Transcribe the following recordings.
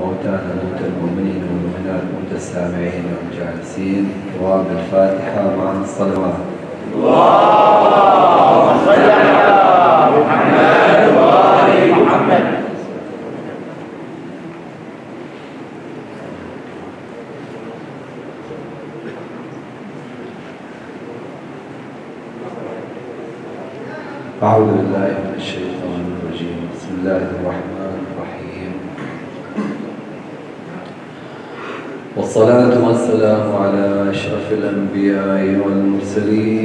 موتانا موتى المؤمنين والمؤمنات موتى السامعين والجالسين جواب الفاتحة مع الصلوات. اللهم صل على محمد وآل محمد. والصلاة والسلام على أشرف الأنبياء والمرسلين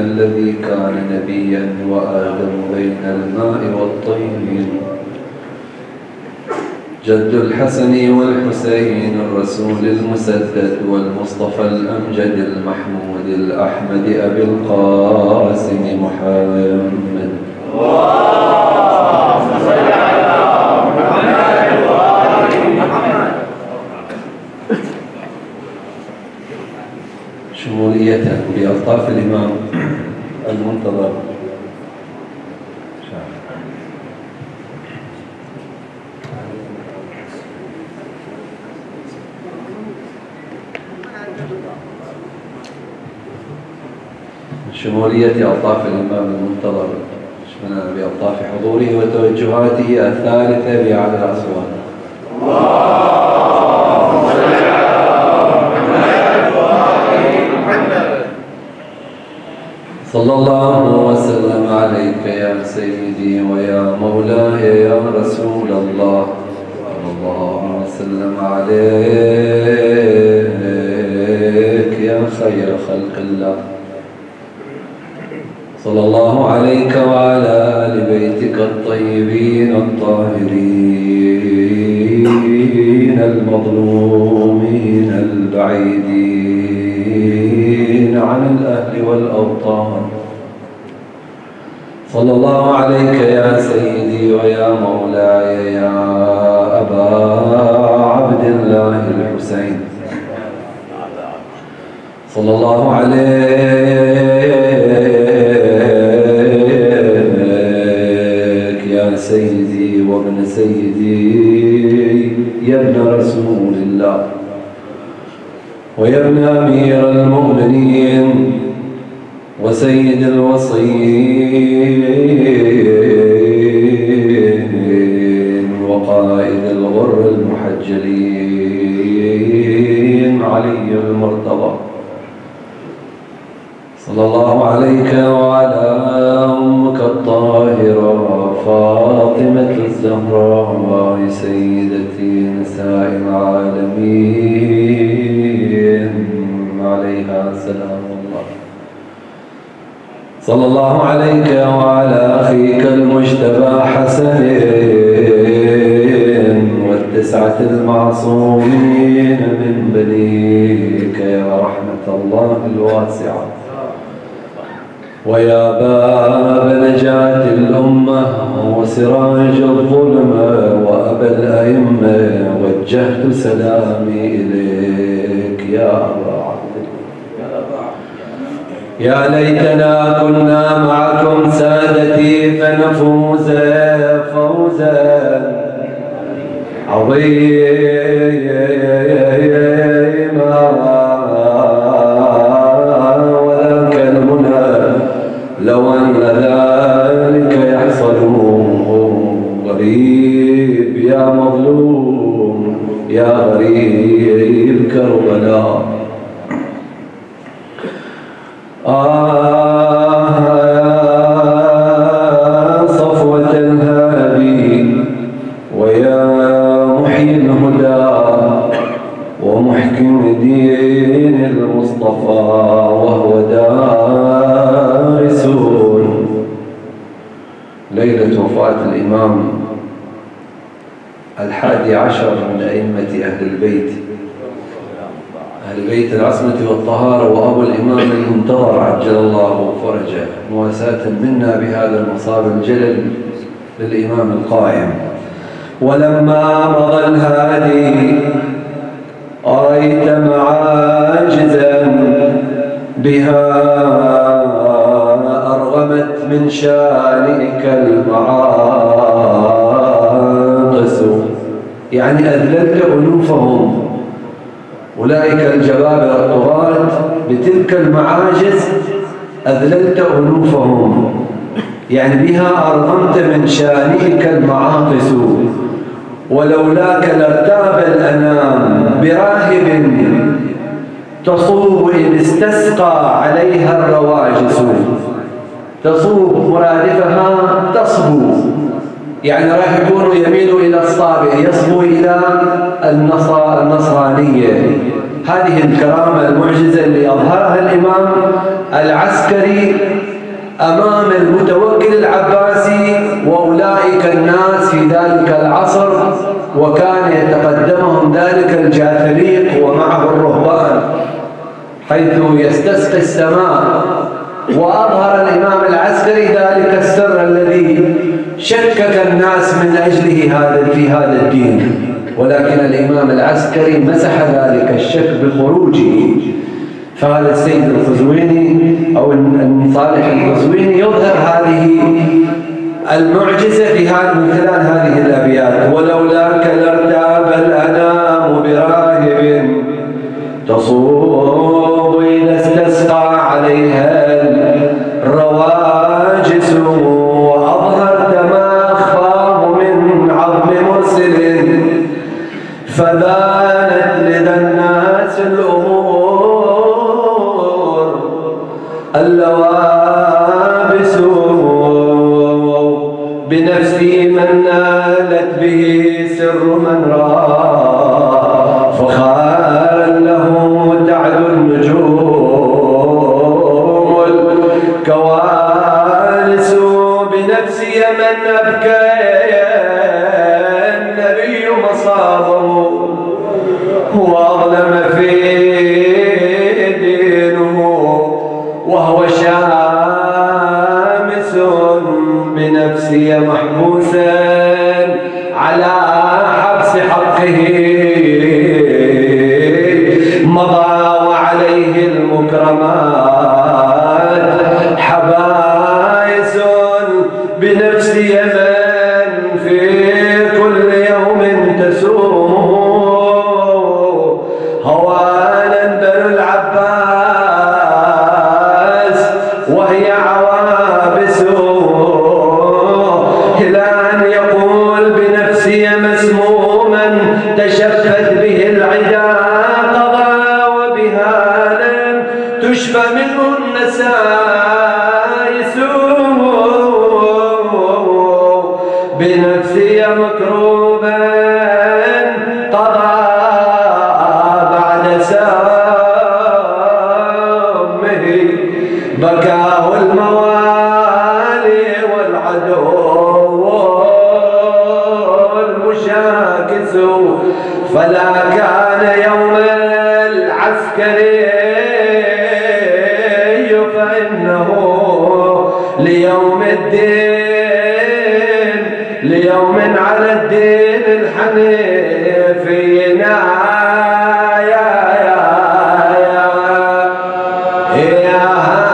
الذي كان نبيا وآدم بين الماء والطين. جد الحسن والحسين الرسول المسدد والمصطفى الأمجد المحمود الأحمد أبي القاسم محمد اللهم صل على محمد وآل محمد شمولية بألطاف الإمام المنتظر. شمولية ألطاف الإمام المنتظر. شملنا بألطاف حضوره وتوجهاته الثالثة بأعلى الأصوات اللهم صل على محمد وآل محمد صلى الله وسلم عليك يا سيدي ويا مولاي يا رسول الله. صلى الله وسلم عليك يا خير خلق الله. صلى الله عليك وعلى آل بيتك الطيبين الطاهرين المظلومين البعيدين عن الأهل والأوطان. صلى الله عليك يا سيدي ويا مولاي يا أبا عبد الله الحسين. صلى الله عليك يا سيدي وابن سيدي يا ابن رسول الله ويا ابن أمير المؤمنين. وسيد الوصيين وقائد الغر المحجلين علي المرتضى. صلى الله عليك وعلى أمك الطاهرة فاطمة الزهراء سيدتي نساء العالمين. عليها سلام. الله صلى الله عليك وعلى أخيك المجتبى حسن والتسعة المعصومين من بنيك يا رحمة الله الواسعة. ويا باب نجاة الأمة وسراج الظلمة وأبا الأئمة وجهت سلامي إليك يا الله يا ليتنا كنا معكم سادتي فنفوز فوزا عظيما. وذاك المنى لو أن ذلك يحصل غريب يا مظلوم يا غريب كربلاء. آه صفوة الهادي. ويا محيي الهدى ومحكم دين المصطفى وهو دارس ليلة وفاة الإمام الحادي عشر من أئمة أهل البيت. أهل بيت العصمة والطهارة وأبو الإمام المنتظر عجل الله فرجه. مواساة منا بهذا المصاب الجلل للإمام القائم. ولما مضى الهادي أريت معاجزا بها. أرغمت من شانئك المعاقس. يعني أذللت ألوفهم أولئك الجبابرة الطغاة بتلك المعاجز أذللت ألوفهم يعني بها أرغمت من شانئك المعاطس. ولولاك لارتاب الأنام براهب تصوب إن استسقى عليها الرواجس. تصوب مرادفها تصبو. يعني راح يكون يميل إلى الصابئ يصبو إلى النصرانية. هذه الكرامة المعجزة اللي أظهرها الإمام العسكري أمام المتوكل العباسي وأولئك الناس في ذلك العصر وكان يتقدمهم ذلك الجاثريق ومعه الرهبان حيث يستسقي السماء. وأظهر الإمام العسكري ذلك السر الذي شكك الناس من أجله هذا في هذا الدين ولكن الإمام العسكري مسح ذلك الشك بخروجه. فهذا السيد القزويني أو صالح القزويني يظهر هذه المعجزة في هذه من خلال هذه الأبيات؟ ولولاك لارتاب الأنام براهب تصوب إذا استسقى عليها الرواجس فبانت لدى الناس الأمور اللوابس بنفسي من نالت به سر من رأى فخارا له تعد النجوم الكوارث بنفسي من أبكى يا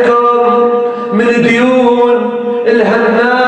عليكم من ديون الهمات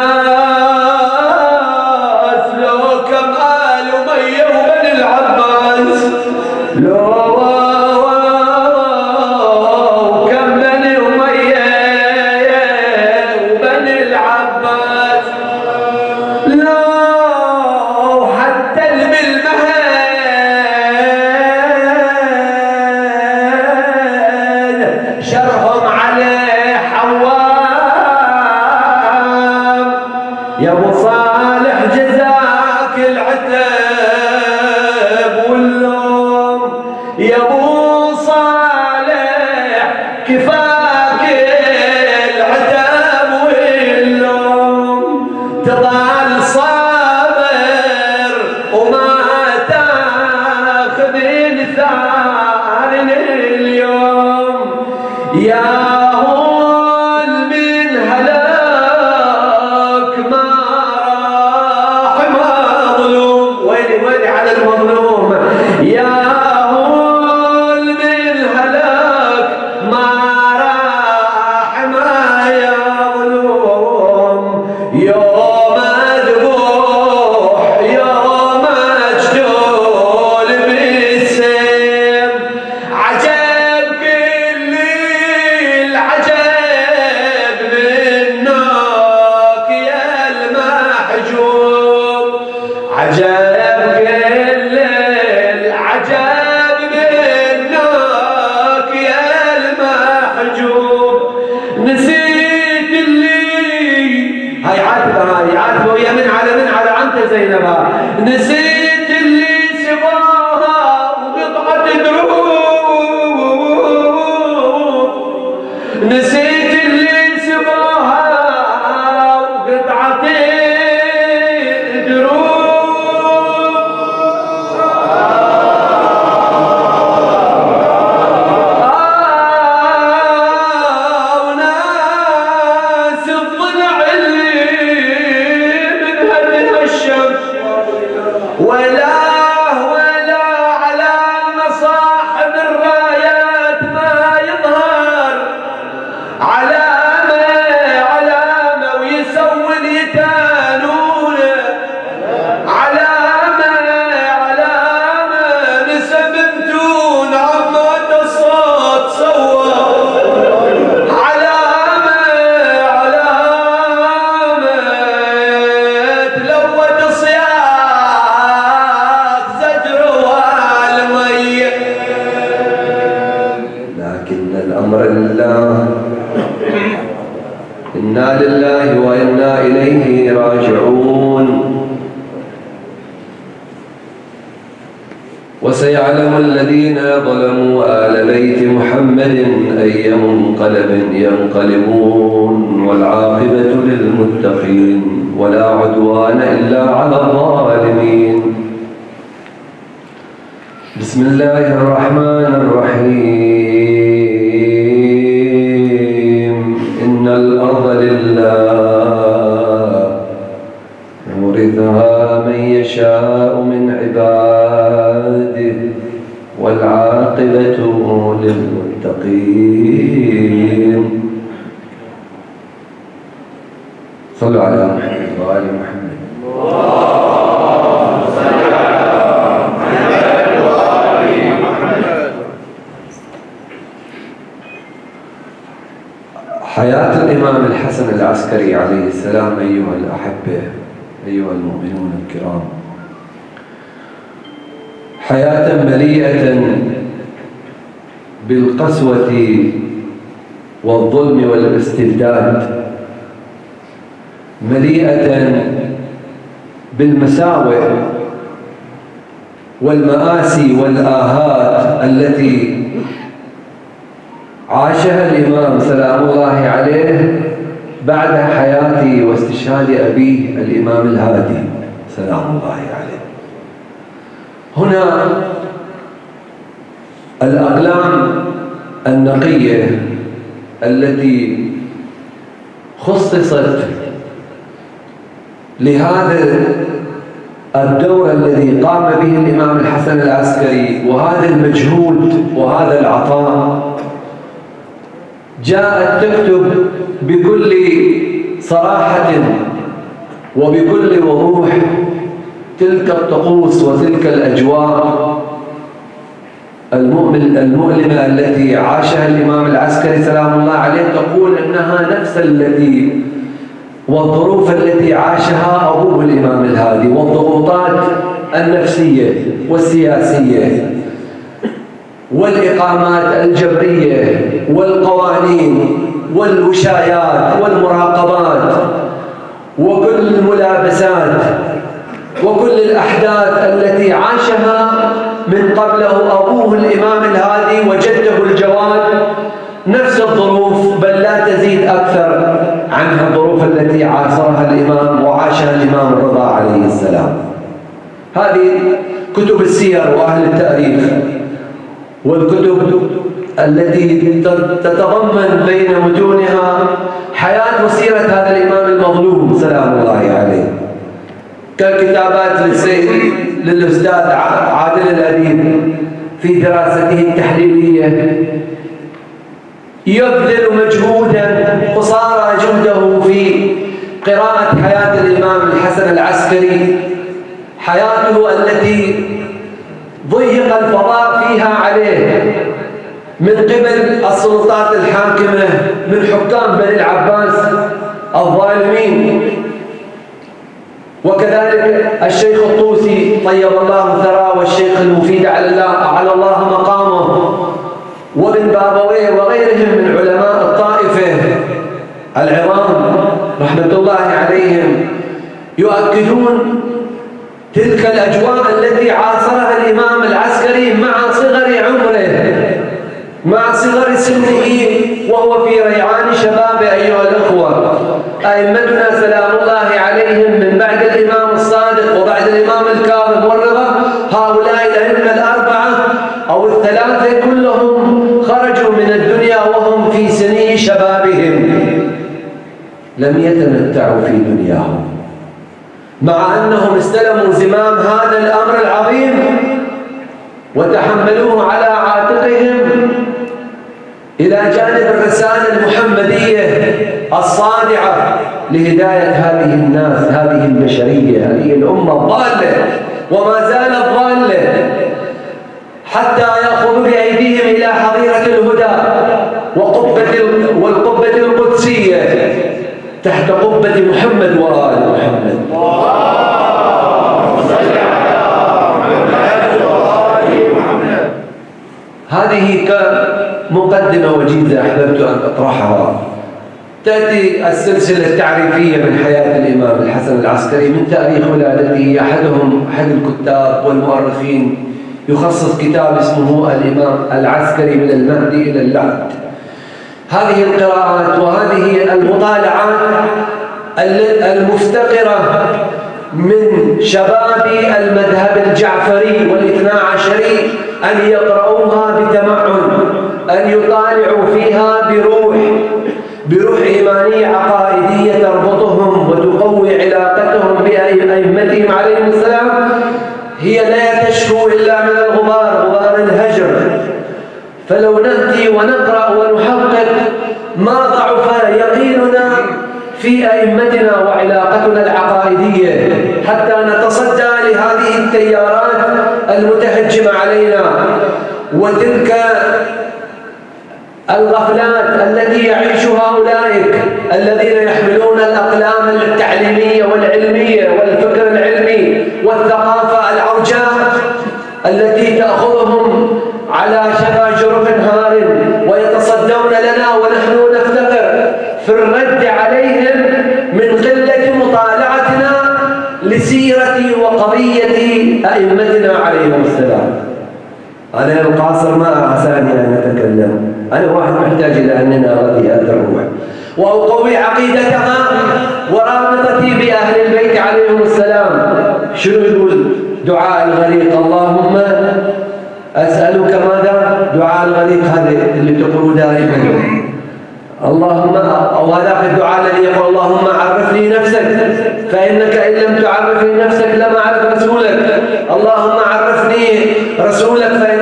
ظلموا آل بيت محمد أي منقلب ينقلبون والعاقبة للمتقين. الاستبداد مليئة بالمساوئ والمآسي والآهات التي عاشها الإمام سلام الله عليه بعد حياة واستشهاد أبيه الإمام الهادي سلام الله عليه. هنا الأقلام النقية التي خصصت لهذا الدور الذي قام به الإمام الحسن العسكري وهذا المجهود وهذا العطاء جاءت تكتب بكل صراحة وبكل وضوح تلك الطقوس وتلك الأجواء المؤلمة التي عاشها الإمام العسكري سلام الله عليه تقول أنها نفس التي والظروف التي عاشها أبوه الإمام الهادي والضغوطات النفسية والسياسية والإقامات الجبرية والقوانين والوشايات والمراقبات وكل الملابسات وكل الأحداث التي عاشها من قبله أبوه الإمام الهادي وجده الجواد. نفس الظروف بل لا تزيد أكثر عن الظروف التي عاصرها الإمام وعاشها الإمام الرضا عليه السلام. هذه كتب السير وأهل التأريخ والكتب التي تتضمن بين متونها حياة وسيرة هذا الإمام المظلوم سلام الله عليه. كالكتابات للسيد للأستاذ عادل الأديب في دراسته التحليلية. يبذل مجهودا قصارى جهده في قراءة حياة الإمام الحسن العسكري. حياته التي ضيق الفضاء فيها عليه من قبل السلطات الحاكمة من حكام بني العباس الظالمين. وكذلك الشيخ الطوسي طيب الله ثراه والشيخ المفيد على الله على الله مقامه وابن بابويه وغيرهم من علماء الطائفة العظام رحمة الله عليهم يؤكدون تلك الاجواء التي عاصرها الإمام العسكري مع صغر عمره مع صغر سنه وهو في ريعان شبابه أيها الأخوة ائمتنا لم يتمتعوا في دنياهم. مع أنهم استلموا زمام هذا الأمر العظيم وتحملوه على عاتقهم إلى جانب الرسالة المحمدية الصادعة لهداية هذه الناس هذه البشرية هذه الأمة الضالة وما زالت ضالة حتى يأخذوا بأيديهم إلى حظيرة الهدى وقبة والقبة القدسية. تحت قبة محمد وآل محمد. هذه كمقدمة وجيزة أحببت أن أطرحها. تأتي السلسلة التعريفية من حياة الإمام الحسن العسكري من تاريخ ولادته. أحدهم أحد الكتاب والمؤرخين يخصص كتاب اسمه الإمام العسكري من المهدي إلى اللعد هذه القراءات وهذه المطالعات المفتقرة من شباب المذهب الجعفري والاثنى عشري أن يقرؤوها بتمعن أن يطالعوا فيها بروح بروح إيمانية عقائدية تربطهم وتقوي علاقتهم بأئمتهم عليهم السلام. هي لا تشكو إلا من الغبار غبار الهجر. فلو نأتي ونقرأ ما ضعف يقيننا في أئمتنا وعلاقتنا العقائدية حتى نتصدى لهذه التيارات المتهجمة علينا. وتلك الغفلات التي يعيشها أولئك الذين يحملون الأقلام التعليمية والعلمية والفكر العلمي والثقافة واحد محتاج إلى أننا نغذي هذا الروح. وأقوي عقيدتها ورابطتي بأهل البيت عليهم السلام. شنو يقول؟ دعاء الغريق اللهم أسألك ماذا؟ دعاء الغريق هذا اللي تقولوا دائما. اللهم أو هذاك الدعاء الذي يقول اللهم عرفني نفسك فإنك إن لم تعرفني نفسك لم أعرف رسولك. اللهم عرفني رسولك فإنك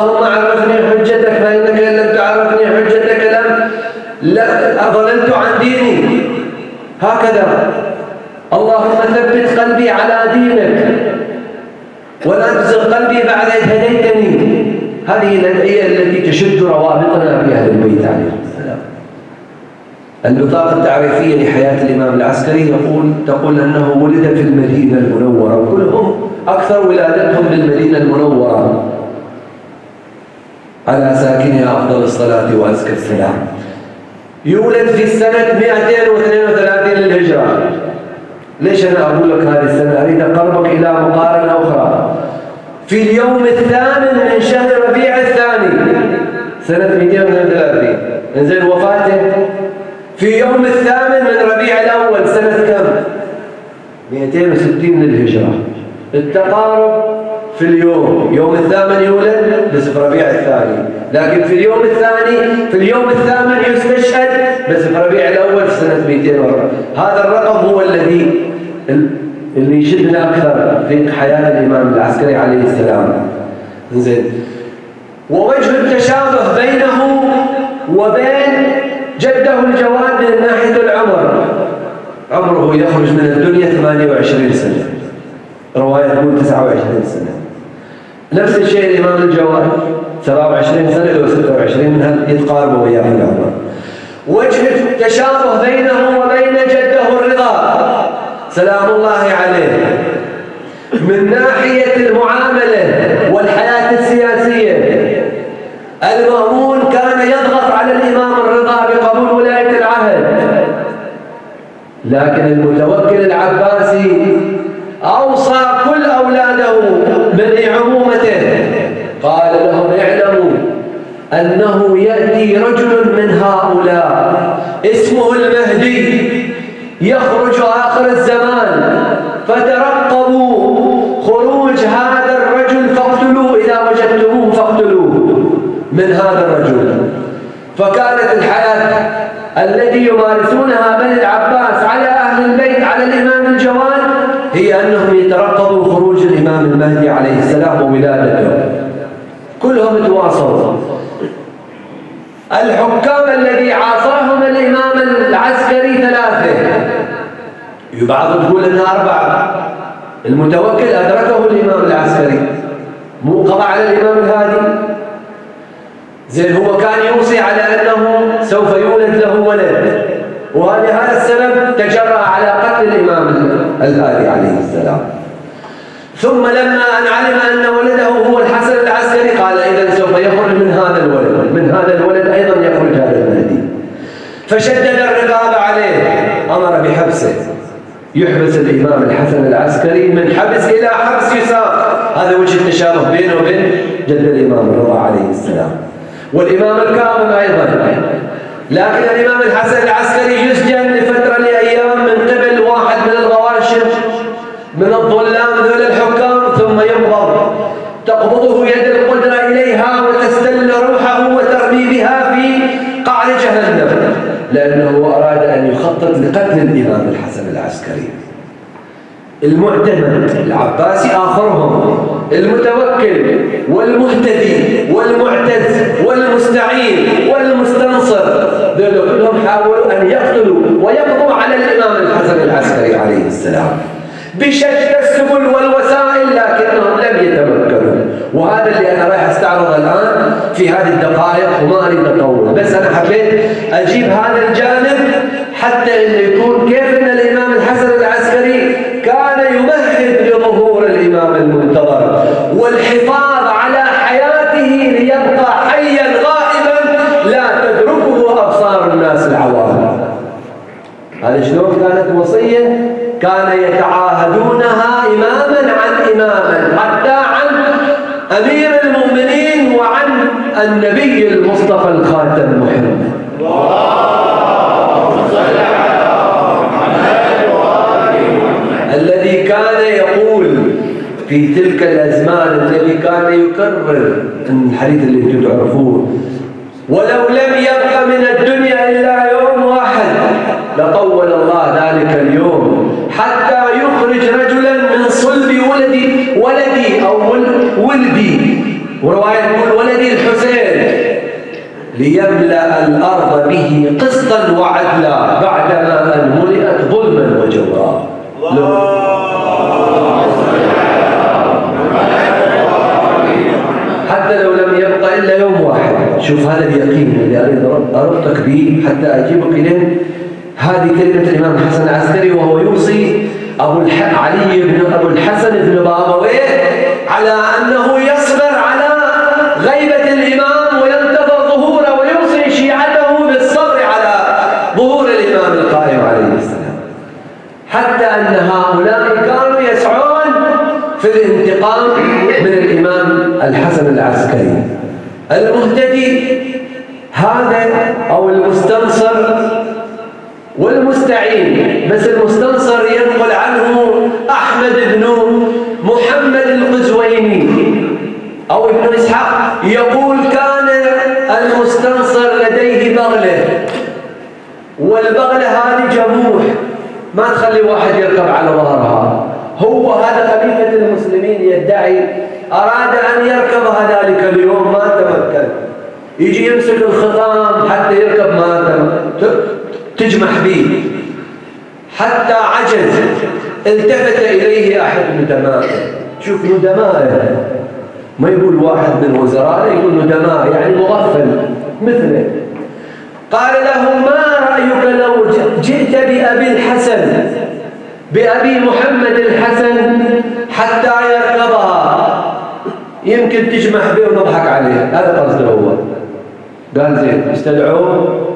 اللهم عرفني حجتك فإنك إن لم تعرفني حجتك لم أضللت عن ديني. هكذا. اللهم ثبت قلبي على دينك قلبي بعد إذ هديتني. هذه الأدعية التي تشد روابطنا بأهل البيت عليه السلام البطاقة التعريفية لحياة الإمام العسكري يقول تقول أنه ولد في المدينة المنورة وكلهم أكثر ولادتهم بالمدينة المنورة. على ساكنها أفضل الصلاة وأزكى السلام. يولد في السنة 232 للهجرة. ليش أنا أقول لك هذه السنة؟ أريد أقربك إلى مقارنة أخرى. في اليوم الثامن من شهر ربيع الثاني سنة 232 إنزين وفاته؟ في يوم الثامن من ربيع الأول سنة كم؟ 260 للهجرة. التقارب في اليوم. يوم الثامن يولد بس في ربيع الثاني. لكن في اليوم الثاني في اليوم الثامن يستشهد بس في ربيع الأول في سنة 200 هذا الرقم هو الذي اللي يشدنا أكثر في حياة الإمام العسكري عليه السلام. زين ووجه التشابه بينه وبين جده الجواد من ناحية العمر. عمره يخرج من الدنيا 28 سنة. رواية تقول 29 سنة. نفس الشيء الإمام الجواد 27 سنة لو 26 منها يتقاربوا وياه في العمر وجه التشابه بينه وبين جده الرضا سلام الله عليه. من ناحية المعاملة والحياة السياسية المأمون كان يضغط على الإمام الرضا بقبول ولاية العهد. لكن المتوكل العباسي أوصى كل أولاده من عمومته قال لهم اعلموا أنه يأتي رجل من هؤلاء. اسمه المهدي. يخرج آخر الزمان. فترقبوا. خروج هذا الرجل فاقتلوه. إذا وجدتموه فاقتلوه. من هذا الرجل؟ فكانت الحياة التي يمارسونها بني العباس على أهل البيت على الإمام الجواد هي أنهم يترقبوا خروج الإمام المهدي عليه السلام وولادته. كلهم تواصلوا. الحكام الذي عاصرهم الإمام العسكري ثلاثة. بعض تقول انها أربعة. المتوكل أدركه الإمام العسكري. مو قضى على الإمام الهادي. زين هو كان يوصي على أنه سوف يولد له ولد. وهذا السبب تجرأ على قتل الإمام الهادي عليه السلام. ثم لما أن علم أن ولده هو الحسن العسكري قال إذا سوف يخرج من هذا الولد من هذا الولد أيضا يخرج هذا المهدي فشدد الرقاب عليه أمر بحبسه. يحبس الإمام الحسن العسكري من حبس إلى حبس يساق هذا وجه التشابه بينه وبين جد الإمام الرضا عليه السلام. والإمام الكاظم أيضا. لكن الإمام الحسن العسكري يسجن لفترة لأيام من قبل واحد من الغواشم تقبضه يد القدرة إليها وتستل روحه وترمي بها في قعر جهنم لأنه أراد أن يخطط لقتل الإمام الحسن العسكري. المعتمد العباسي آخرهم المتوكل والمهتدي والمعتز والمستعين والمستنصر ذلك كلهم حاولوا أن يقتلوا ويقضوا على الإمام الحسن العسكري عليه السلام. بشتى السبل والوسائل استعرضه الآن في هذه الدقائق وما أريد أطول. بس أنا حبيت أجيب هذا الجانب حتى إنه يكون كيف إن الإمام الحسن العسكري كان يمهد لظهور الإمام المنتظر والحفاظ على حياته ليبقى حيا غائبا لا تدركه أبصار الناس العوام. هذا شلون كانت وصية؟ كان يتعاهدونها إماما عن إماما حتى عن أمير النبي المصطفى الخاتم محمد. الذي كان يقول في تلك الأزمان الذي كان يكرر الحديث اللي أنتم تعرفوه ولو لم يبق من الدنيا إلا يوم واحد لطول الله ذلك اليوم حتى يخرج رجلا من صلب ولدي ولدي أو ولدي ورواية تقول ولدي الحسين. ليملأ الأرض به قسطا وعدلا بعدما أن ملئت ظلما وجورا. حتى لو لم يبقى إلا يوم واحد. شوف هذا اليقين اللي أريد أربطك به حتى أجيبك إليه. هذه كلمة الإمام الحسن العسكري وهو يوصي أبو الح... علي بن أبو الحسن بن بابويه على أنه هؤلاء كانوا يسعون في الانتقام من الإمام الحسن العسكري. المهتدي هذا أو المستنصر والمستعين بس المستنصر ينقل عنه أحمد بن محمد القزويني أو ابن إسحاق يقول كان المستنصر لديه بغلة والبغلة هذه جموح. ما تخلي واحد يركب على ظهرها. هو هذا خليفة المسلمين يدعي أراد أن يركب ذلك اليوم ما تمكن. يجي يمسك الخطام حتى يركب ما تجمح به. حتى عجز. التفت إليه أحد ندمائه شوف ندمائه ما يقول واحد من وزرائه يقول ندماء يعني مغفل مثله. قال له ما رأيك لو جئت بأبي الحسن بأبي محمد الحسن حتى يركبها يمكن تجمح به ونضحك عليه. هذا قصده هو. قال زين استدعوه؟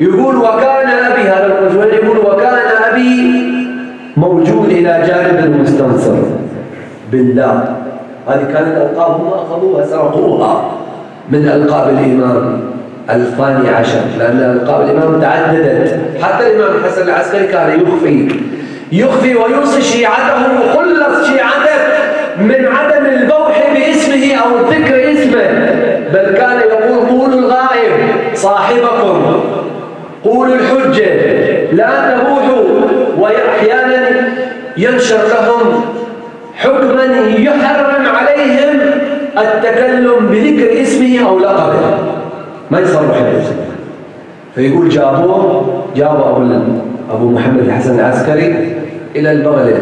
يقول وكان أبي. هذا الرجل يقول وكان أبي موجود إلى جانب المستنصر. بالله هذه كانت ألقاب هم أخذوها سرقوها من ألقاب الإمام الثاني عشر لأن ألقاب الإمام تعددت حتى الإمام الحسن العسكري كان يخفي يخفي ويوصي شيعته وخلص شيعته من عدم البوح باسمه أو ذكر اسمه. بل كان يقول قولوا الغائب صاحبكم قولوا الحجة لا تبوحوا. وأحيانا ينشر لهم ما يصرح باسمه فيقول جابوه جابوا أبو, أبو محمد الحسن العسكري إلى البغلة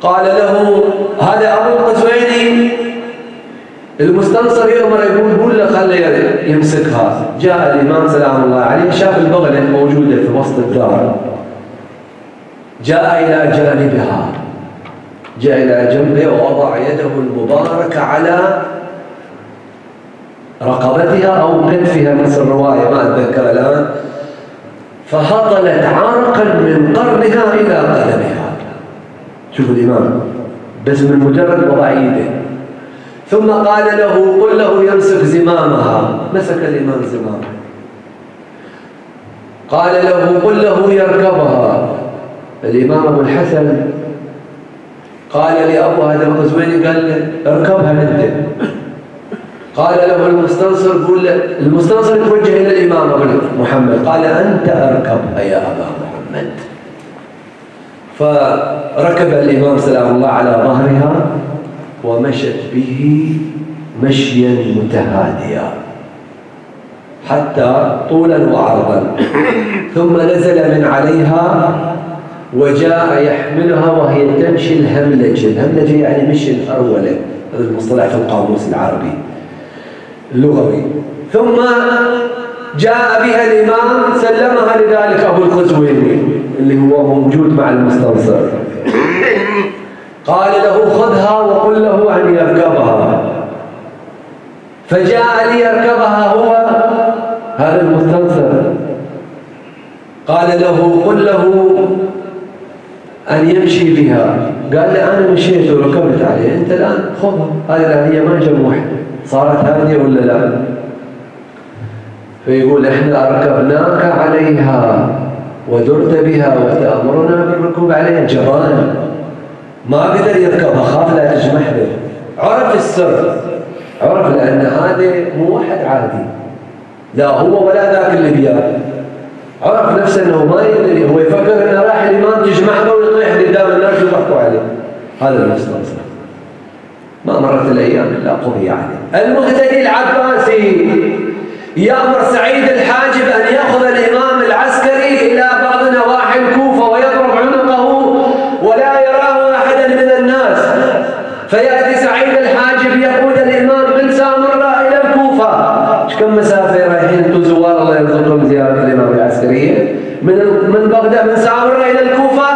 قال له هذا أبو القزويني المستنصر يؤمر يقول قول له خليه يمسكها. جاء الإمام سلام الله عليه شاف البغلة موجودة في وسط الدار. جاء إلى جانبها. جاء إلى جنبه ووضع يده المباركة على رقبتها أو كتفها نفس الرواية ما أتذكر الآن فهطلت عرقا من قرنها إلى قدمها. شوف الإمام بس من مجرد وضع يده ثم قال له قل له يمسك زمامها. مسك الإمام زمامها قال له قل له يركبها. الإمام أبو الحسن قال لأبو هذا القزويني قال له اركبها أنت. قال له المستنصر قول المستنصر توجه إلى الإمام أبو محمد. قال أنت أركبها يا أبا محمد. فركب الإمام سلام الله على ظهرها ومشت به مشيا متهاديا حتى طولا وعرضا. ثم نزل من عليها وجاء يحملها وهي تمشي الهملجة. الهملجة يعني مشي الأرولة هذا المصطلح في القاموس العربي. اللغوي ثم جاء بها الإمام سلمها لذلك أبو القزويني اللي هو موجود مع المستنصر. قال له خذها وقل له أن يركبها فجاء ليركبها هو هذا المستنصر. قال له قل له أن يمشي بها. قال لي أنا مشيت وركبت عليه أنت الآن خذها. هذه هي ما جموح صارت هادية ولا لا؟ فيقول إحنا أركبناك عليها ودرت بها وتأمرنا بالركوب عليها. جبان. ما قدر يركبها خاف لا تجمح به. عرف السر. عرف لأن هذا مو واحد عادي. لا هو ولا ذاك اللي بياه عرف نفسه إنه ما يدري. هو يفكر إنه راح الإمام تجمح به ويطيح قدام الناس ويضحكوا عليه. هذا المستنصر ما مرت الأيام إلا قضي عليه. المهتدي العباسي يامر سعيد الحاجب أن يأخذ الإمام العسكري إلى بعض نواحي الكوفة ويضرب عنقه ولا يراه أحدا من الناس. فيأتي سعيد الحاجب يقود الإمام بن سامره إلى الكوفة. كم مسافة رايحين زوار الله يرزقكم زيارة الإمام العسكرية من من بغداد من سامرة إلى الكوفة.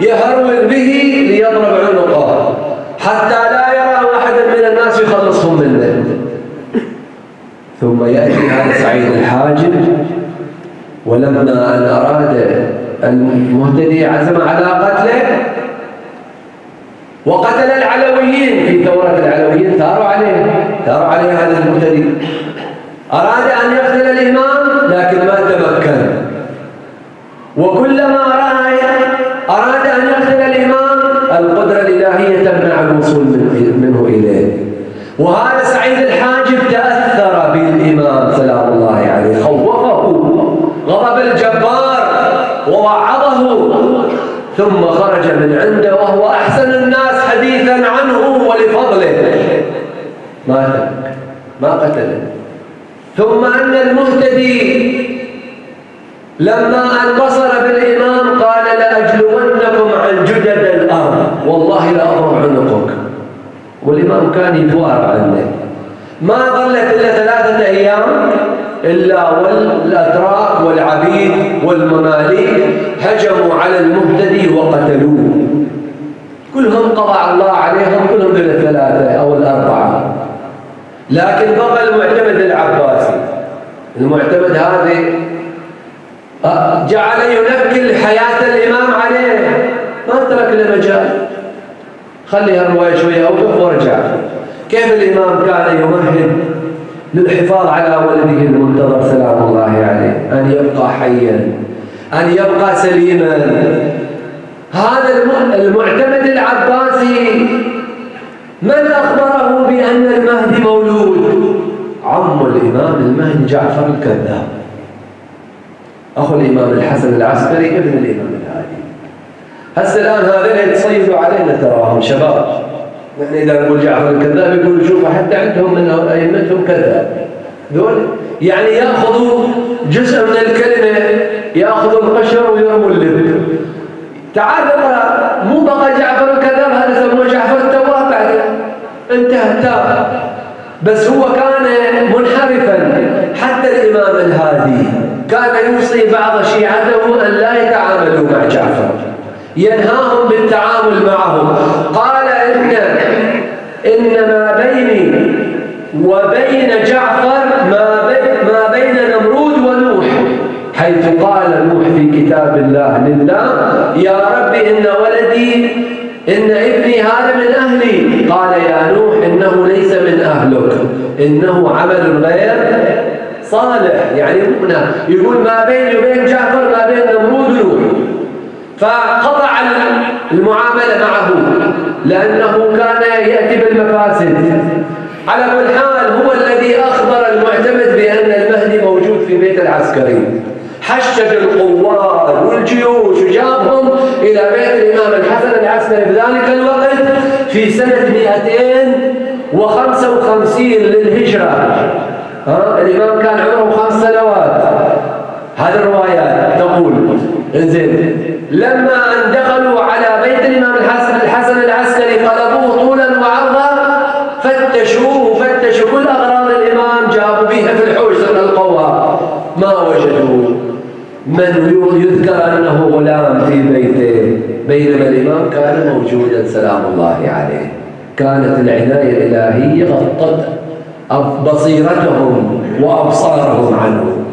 يهرول به ليضرب عنقه. حتى لا يرى واحدا من الناس يخلصهم منه ثم يأتي هذا الحاجب ولما أن أراد المهتدي عزم على قتله وقتل العلويين في ثورة العلويين. ثاروا عليه ثاروا عليه هذا المهتدي. أراد أن يقتل الإمام لكن ما تمكن. وكلما رأى أراد أن يقتل الإمام القدرة الإلهية تمنع الوصول منه إليه. وهذا سعيد الحاجب تأثر بالإمام سلام الله عليه خوفه غضب الجبار ووعظه ثم خرج من عنده وهو أحسن الناس حديثا عنه ولفضله. مات ما قتله ثم أن المهتدي لما انبصر بالإمام قال لأجلونكم عن جدد الأرض. والله لأضرب عنقك. والإمام كان يتوارى عنه. ما ظلت إلا ثلاثة أيام. إلا والأتراك والعبيد والمماليك هجموا على المهتدي وقتلوه. كلهم قضى الله عليهم كلهم دول الثلاثة أو الأربعة. لكن بقى المعتمد العباسي. المعتمد هذه آه، جعل ينكل حياة الإمام عليه. ما ترك له مجال. خلي الرواية شوية أوقف وارجع. كيف الإمام كان يمهد؟ للحفاظ على ولده المنتظر سلام الله عليه. أن يبقى حيا أن يبقى سليما. هذا المعتمد العباسي من أخبره بأن المهدي مولود؟ عم الإمام المهدي جعفر الكذاب. أخو الإمام الحسن العسكري ابن الإمام الهادي. هسه الآن هذين يتصيدوا علينا تراهم شباب. نحن إذا نقول جعفر الكذاب يقول شوفوا حتى عندهم من أئمتهم كذاب. ذول يعني يأخذوا جزء من الكلمة يأخذوا القشر ويرموا اللب تعال مو بقى جعفر الكذاب هذا سموه جعفر التواب انتهى تاب بس هو كان منحرفا حتى الإمام الهادي. كان يوصي بعض شيعته أن لا يتعاملوا مع جعفر. ينهاهم بالتعامل معه قال إن إن ما بيني وبين جعفر ما ما بين نمرود ونوح حيث قال نوح في كتاب الله لله يا رب إن ولدي إن ابني هذا من أهلي. قال يا نوح إنه ليس من أهلك إنه عمل غير صالح. يعني يقول ما بيني وبين جعفر ما بين نمرود ونوح. فقطع المعاملة معه لأنه كان يأتي بالمفاسد. على كل حال هو الذي أخبر المعتمد بأن المهدي موجود في بيت العسكري. حشد القوات والجيوش وجابهم إلى بيت الإمام الحسن العسكري. في ذلك الوقت في سنة 255 للهجرة. ها الإمام كان عمره خمس سنوات. هذه الروايات تقول. إنزين. لما ان دخلوا على بيت الإمام الحسن الحسن العسكري قلبوه طولا وعرضا فتشوه فتشوا كل أغراض الإمام جابوا بها في الحوش القوها ما وجدوا من يذكر أنه غلام في بيته بينما الإمام كان موجودا سلام الله عليه. كانت العناية الإلهية غطت بصيرتهم وأبصارهم عنه.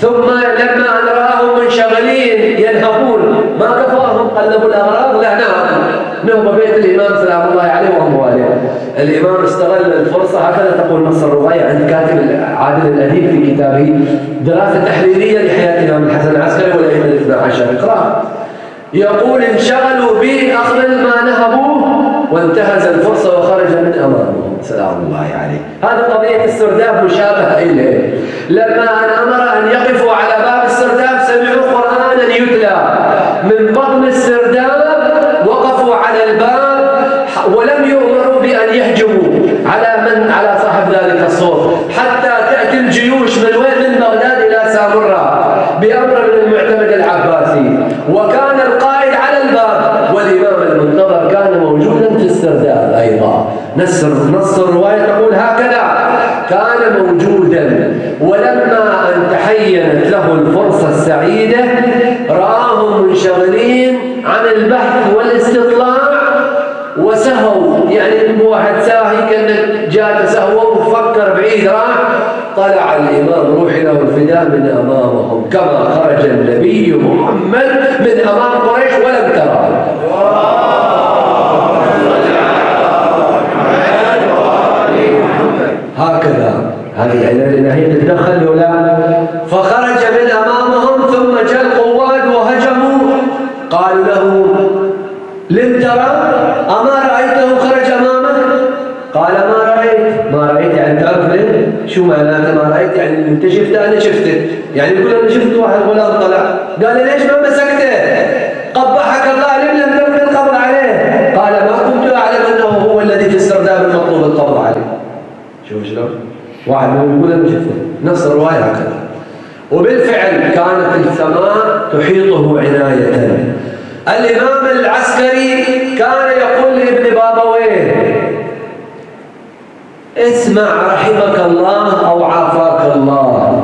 ثم لما ان راهم منشغلين ينهبون ما كفاهم قلبوا الأغراض. لا نهبوا نهب بيت الإمام سلام الله عليه وامواله الإمام استغل الفرصة هكذا تقول نص الروايه عند كاتب عادل الأديب في كتابه دراسة تحليليه لحياة الإمام الحسن العسكري والأئمة الاثنى عشر. اقرأ. يقول انشغلوا باخذ ما نهبوه وانتهز الفرصة وخرج من امامهم سلام الله عليه. هذا قضية السرداب مشابهة إليه. لما أن أمر أن يقفوا على باب السرداب سمعوا قرآنا يتلى. من بطن السرداب وقفوا على الباب ولم يؤمروا بأن يهجموا على من على صاحب ذلك الصوت. حتى تاتي الجيوش من وين من بغداد إلى سامره بامر من المعتمد العباسي وكان القائد على الباب والامام المنتظر كان موجودا في السرداب أيضا نص نص الرواية تقول هكذا كان موجودا ولما أن تحينت له الفرصة السعيدة رآهم منشغلين عن البحث والاستطلاع وسهوا. يعني واحد ساهي كان جاء سهوا وفكر بعيد راح طلع الإمام روح له الفداء من أمامهم كما خرج النبي محمد من أمام قريش ولم ترى هكذا. هذه يعني هي تتدخل ولا فخرج من أمامهم ثم جاء القواد وهجموا. قالوا له لم ترى؟ أما رأيته خرج امامك قال ما رأيت. ما رأيت؟ يعني تعرف شو معناته؟ ما رأيت؟ يعني أنت شفته أنا شفته. يعني يقول أنا شفت واحد غلام طلع. قال ليش ما مسكته؟ قبحك الله لم لم تكن القبض عليه. قال ما كنت اعلم انه هو الذي في السرداب المطلوب القبض عليه شلون؟ واحد منهم يقول أنا شفته نص الرواية هكذا. وبالفعل كانت السماء تحيطه عناية. الإمام العسكري كان يقول لابن بابويه اسمع رحمك الله أو عافاك الله.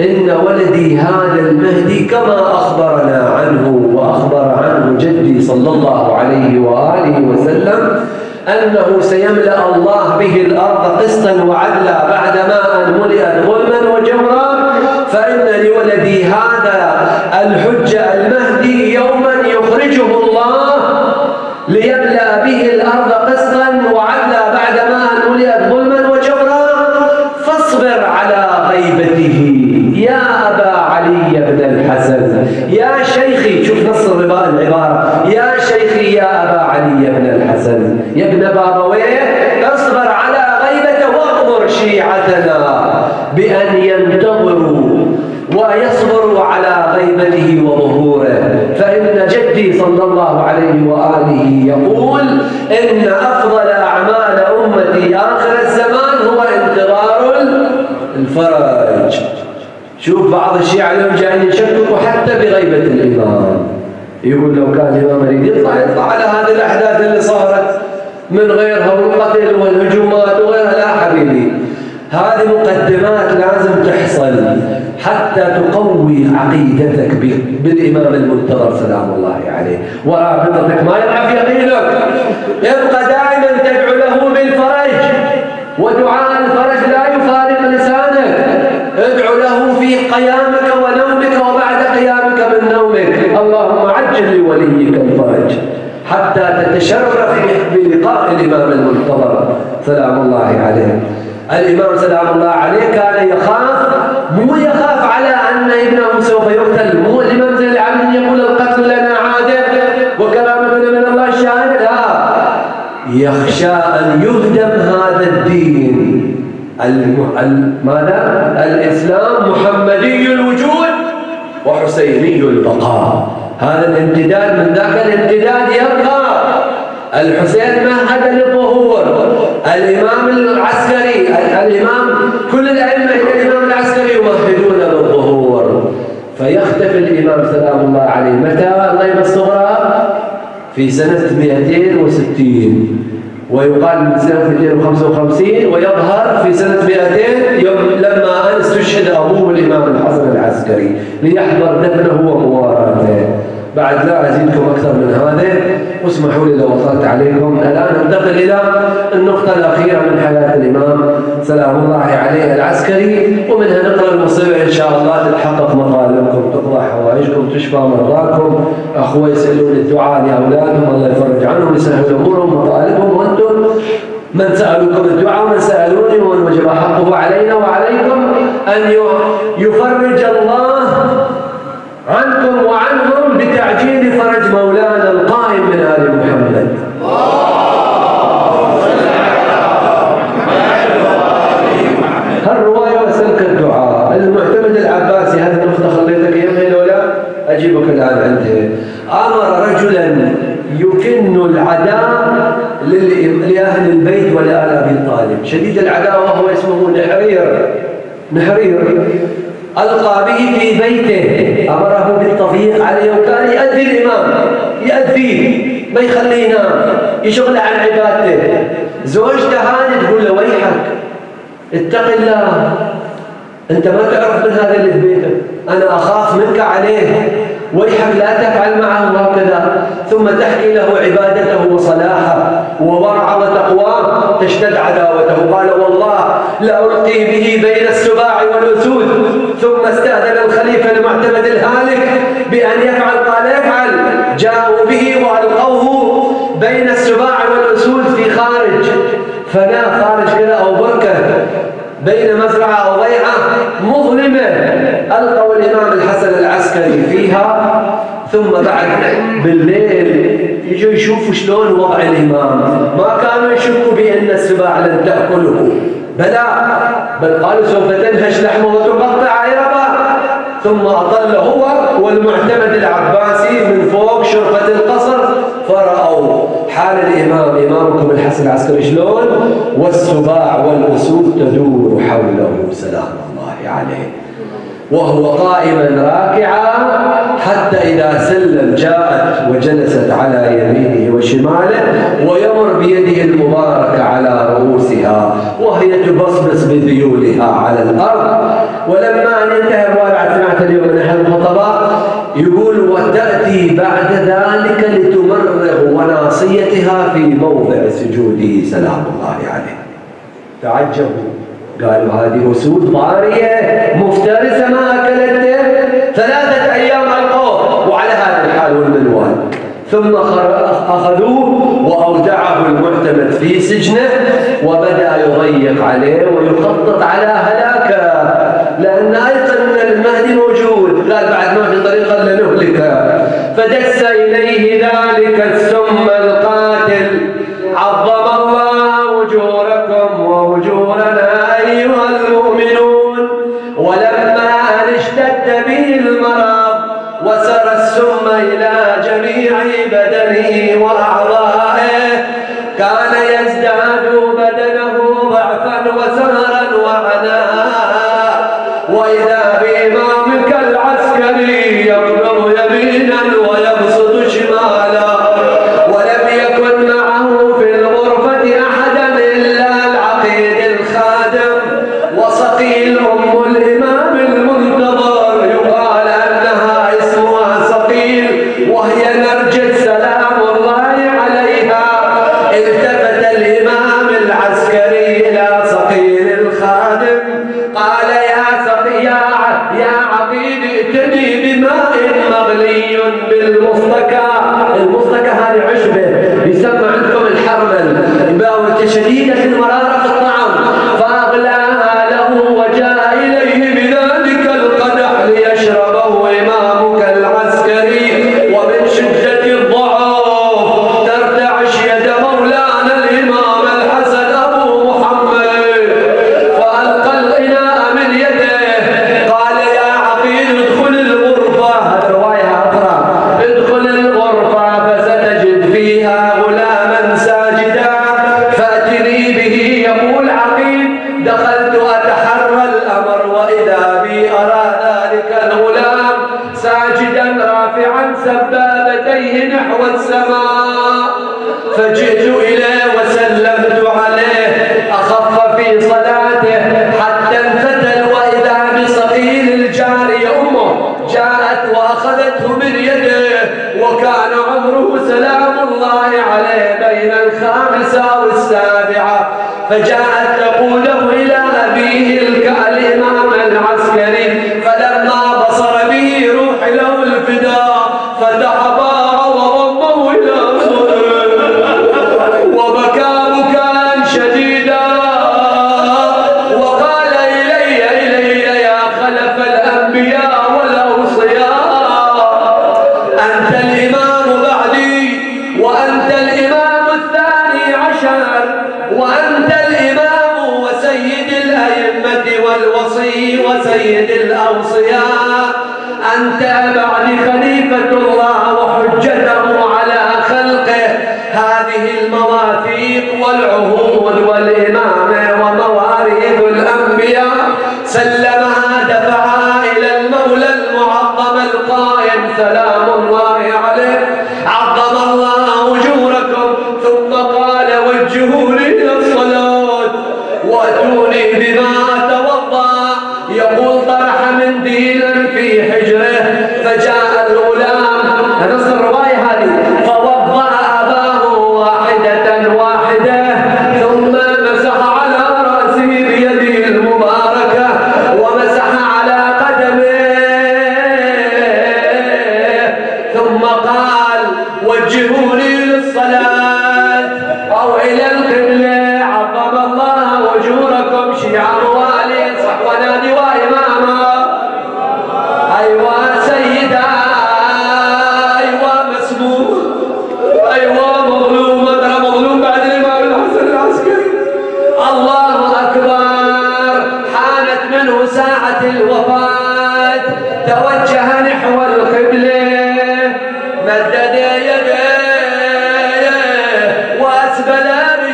إن ولدي هذا المهدي كما أخبرنا عنه وأخبر عنه جدي صلى الله عليه وآله وسلم أنه سيملأ الله به الأرض قسطا وعدلا بعدما أن ملئت ظلما وجورا. فإن لولدي هذا الحج المهدي يوما يخرجه الله ليملأ به الأرض قسطا وعدلا بعدما أن ملئت ظلما وجورا فاصبر على غيبته يا أبا علي بن الحسن يا شيخي شوف نص العبارة يا شيخي يا أبا علي بن الحسن يا ابن بابويه اصبر على غيبته واغمر شيعتنا بأن ينتظروا ويصبروا على غيبته وظهوره. فإن جدي صلى الله عليه وآله يقول إن أفضل أعمال أمتي آخر الزمان هو انتظار الفرج. شوف بعض الشيعة اليوم جايين يشككوا حتى بغيبة الإمام. يقول لو كان الإمام يريد يطلع يطلع على هذه الأحداث اللي صارت. من غيرها والقتل والهجومات وغيرها لا حبيبي هذه مقدمات لازم تحصل حتى تقوي عقيدتك بالإمام المنتظر سلام الله عليه. ورابطتك ما يضعف يقينك ابقى دائما تدعو له بالفرج. ودعاء الفرج لا يفارق لسانك. ادعو له في قيامك ونومك وبعد قيامك من نومك. اللهم عجل لوليك الفرج. حتى تتشرف بلقاء الإمام المنتظر. سلام الله عليه. الإمام سلام الله عليه كان يخاف مو يخاف على أن ابنه سوف يقتل. مو الإمام زين العابدين يقول القتل لنا عادة وكرامتنا من الله الشاهد لا. يخشى أن يهدم هذا الدين. ماذا؟ الإسلام محمدي الوجود وحسيني البقاء. هذا الامتداد من ذاك الامتداد يبقى. الحسين مهد للظهور الإمام العسكري الإمام كل الأئمة الإمام العسكري يمهدون للظهور فيختفي الإمام سلام الله عليه. متى؟ الغيبة الصغرى في سنة 260 ويقال من سنة 255 ويظهر في سنة 200 يوم لما استشهد أبوه الإمام الحسن العسكري ليحضر دفنه ومواراته بعد لا أزيدكم أكثر من هذا واسمحوا لي لو وصلت عليكم. الآن ننتقل إلى النقطة الأخيرة من حياة الإمام سلام الله عليه العسكري ومنها نقرأ المصيبة إن شاء الله تتحقق مطالبكم تقضى حوائجكم تشفى مرضاكم. أخوة يسألون الدعاء لأولادهم الله يفرج عنهم يسهل أمورهم مطالبهم. وأنتم من سألوكم الدعاء ومن سألوني ومن وجب حقه علينا وعليكم أن يفرج الله عنكم وعنهم بتعجيل فرج مولانا القائم من آل محمد هالرواية وسلك الدعاء المعتمد العباسي هذه النقطة خليتك يمين ولا أجيبك الآن عنده أمر رجلا يكن العداء لأهل البيت ولآل أبي طالب شديد العداوة وهو اسمه نحرير. نحرير. ألقى به في بيته. أمره بالتضييق عليه وكان يأذي الإمام. يأذيه ما يخليه ينام يشغل عن عبادته. زوجته هذه تقول له ويحك. اتق الله. أنت ما تعرف من هذا اللي في بيتك. أنا أخاف منك عليه. ويحك لا تفعل معه هكذا. ثم تحكي له عبادته وصلاحه وورعه وتقواه. تشتد عداوته. قال والله لألقي به بين السباع والأسود. ثم استأذن الخليفة المعتمد الهالك بأن يفعل قال يفعل. جاءوا به وألقوه بين السباع والأسود في خارج. فناء خارج كذا أو بركة بين مزرعة أو ضيعة مظلمة ألقوا الإمام الحسن العسكري فيها ثم بعد بالليل يجوا يشوفوا شلون وضع الإمام. ما كانوا يشكوا بأن السباع لن تأكله. بلى بل قالوا سوف تنهش لحمه وتقطع عيربه ثم أطل هو والمعتمد العباسي من فوق شرفة القصر. فرأوا حال الإمام. إمامكم الحسن العسكري شلون؟ والسباع والأسود تدور حوله. سلام. عليه. وهو قائما راكعا حتى إذا سلم جاءت وجلست على يمينه وشماله ويمر بيده المباركة على رؤوسها وهي تبصبص بذيولها على الأرض. ولما أن انتهى الرابعة سمعت اليوم من أحد الخطباء يقول وتأتي بعد ذلك لتمرغ وناصيتها في موضع سجوده. سلام الله عليه. تعجبوا. قالوا هذه أسود ضارية مفترسة ما أكلته ثلاثة أيام ألقوه وعلى هذا الحال والمنوال. ثم أخذوه وأودعه المعتمد في سجنه وبدأ يضيق عليه ويخطط على هلاكه لأن أيقن أن المهدي موجود. قال بعد ما في طريقة لنهلكه فدس إليه ذلك السم القاتل عظم وصقيل أم الإمام المنتظر.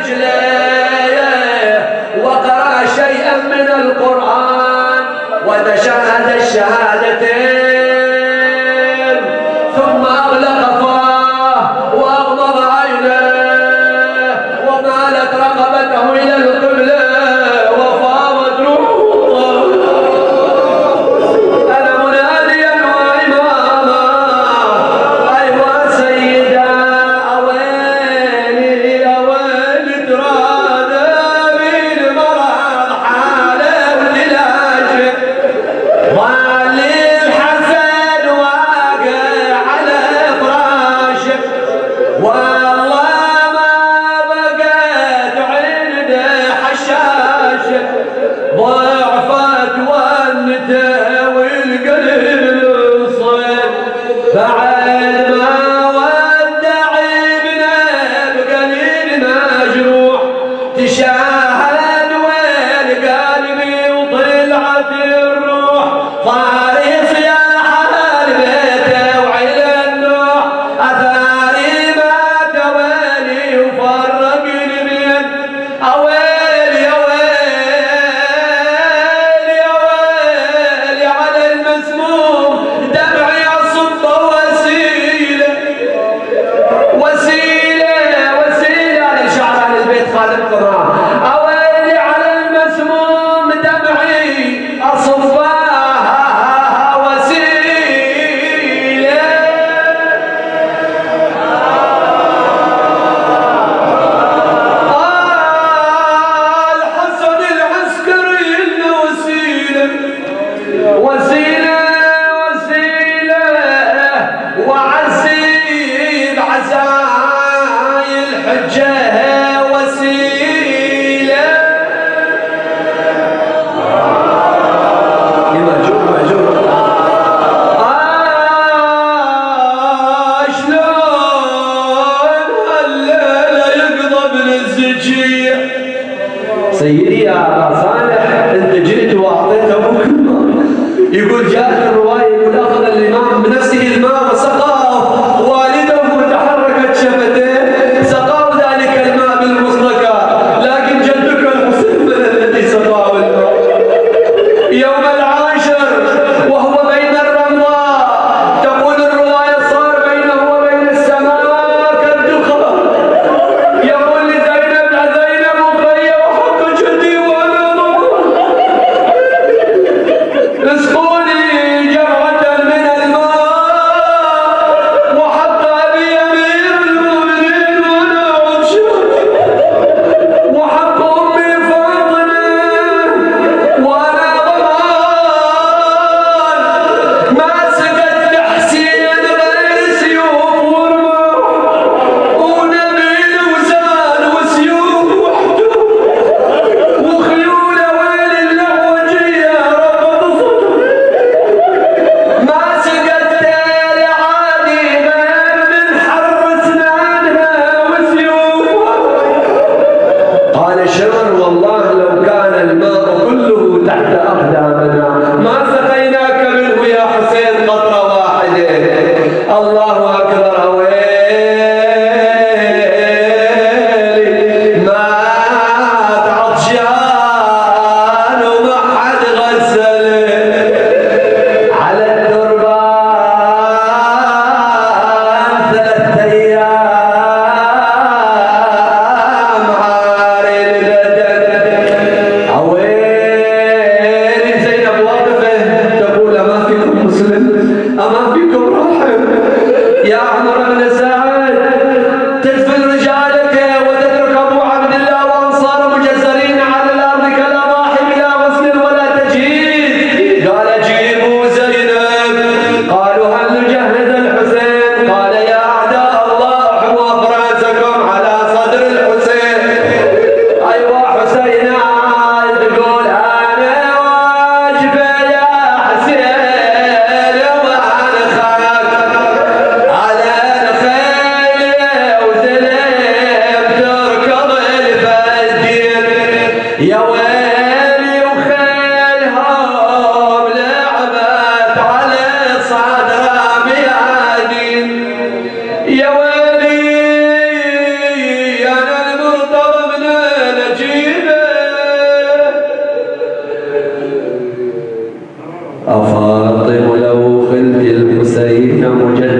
رجليه وقرأ شيئا من القرآن وتشهد الشهادتين.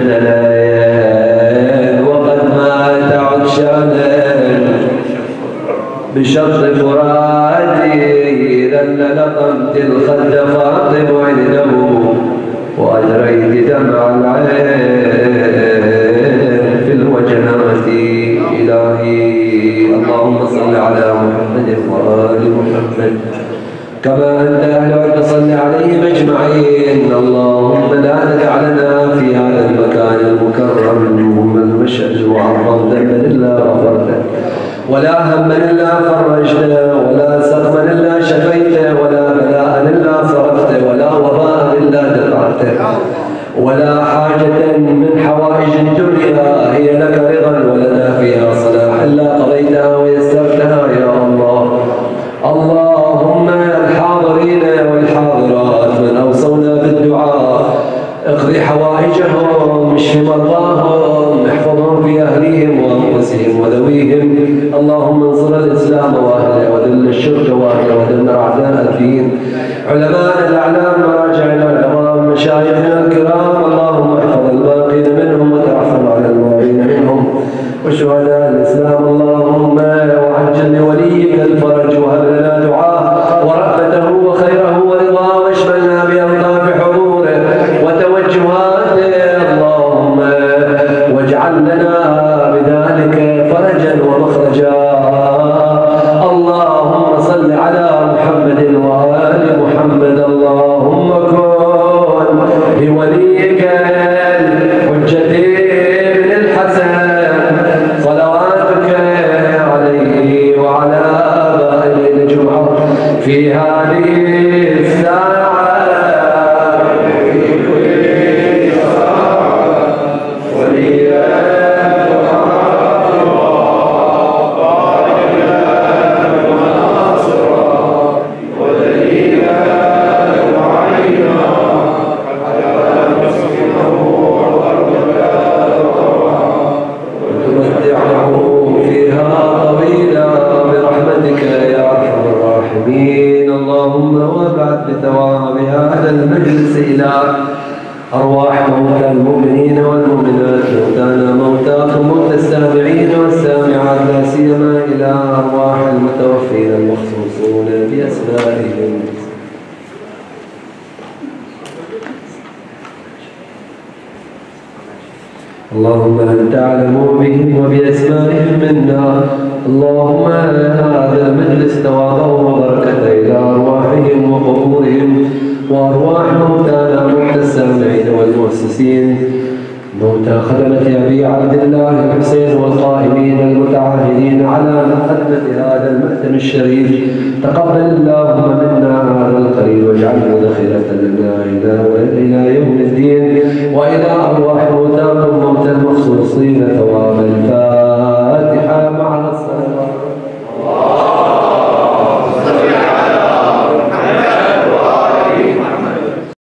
مجدلا وقد مات عطشانا بشط فراتي ذل لطمت الخد فاطم عنده وأجريت دمع العين في الوجنات إلهي. اللهم صل على محمد وآل محمد. كما أنت أهل أن تصلي عليهم أجمعين. اللهم لا تدع لنا في هذا المكان المكرم من المشهد وعظم ذنبا إلا غفرته. ولا هما إلا فرجته. ولا سقما إلا شفيته. ولا بلاء إلا صرفته. ولا وباء إلا دفعته. ولا حاجة من حوائج الدنيا هي لك رضا. ولنا فيها صلاح إلا قضيتها. حوائجهم اشف مرضاهم احفظهم في أهليهم وأنفسهم وذويهم. اللهم انصر الإسلام وأهله وذل الشرك وأهله ودمر أعداء الدين. علماء الأعلام مراجعنا العظام مشايخنا الكرام. اللهم احفظ الباقين منهم وترحم على الماضين منهم. وشهداء الإسلام اللهم وعجل لوليك الفرج وهب لنا دعاء لوليك الحجة